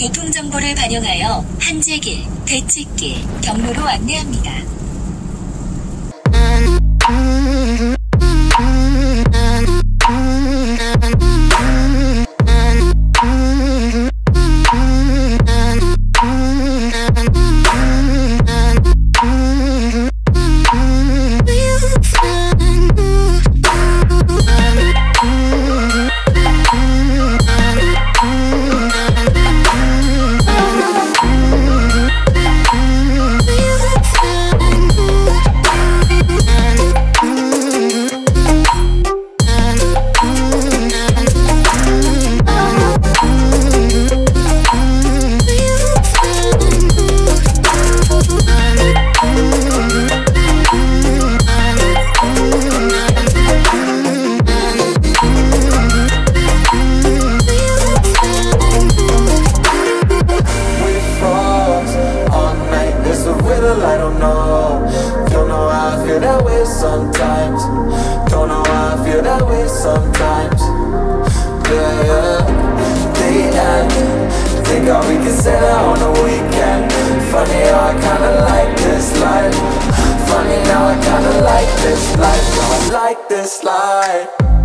교통정보를 반영하여 한재길, 대치길, 경로로 안내합니다. Funny how I kinda like this life. Funny now I kinda like this life. I like this life.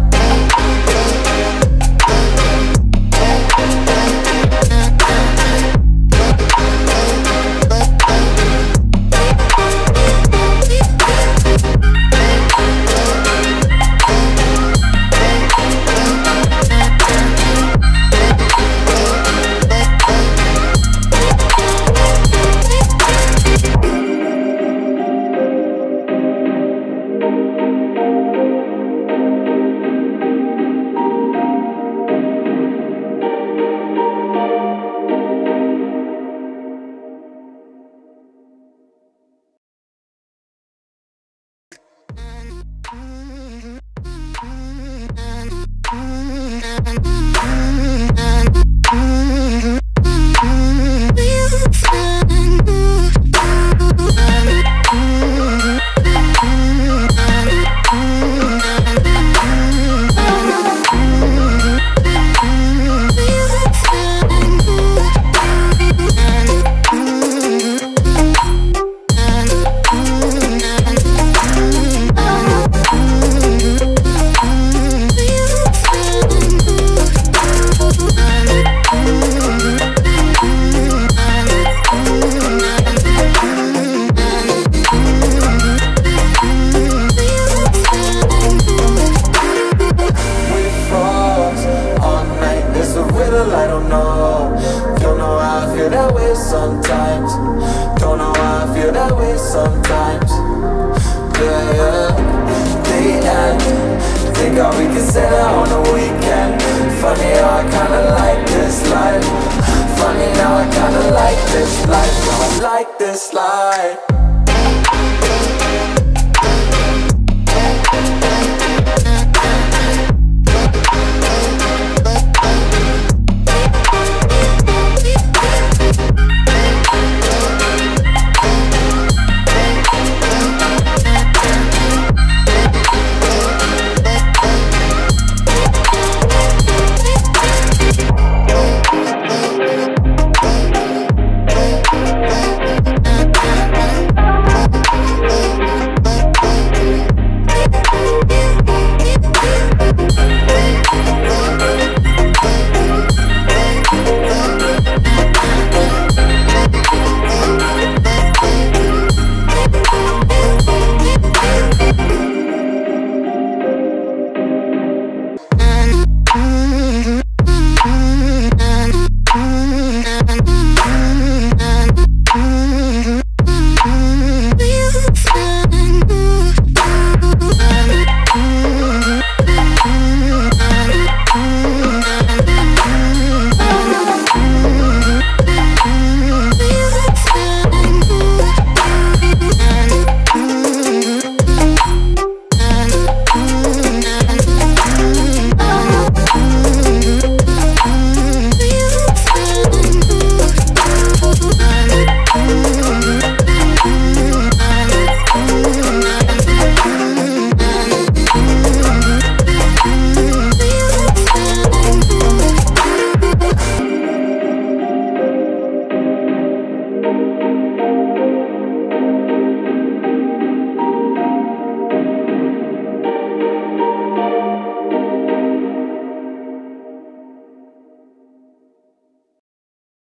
Sometimes. Don't know how I feel that way sometimes. Yeah, yeah. The end. Think all we can say that on the weekend. Funny how I kinda like this life. Funny now I kinda like this life. I like this life.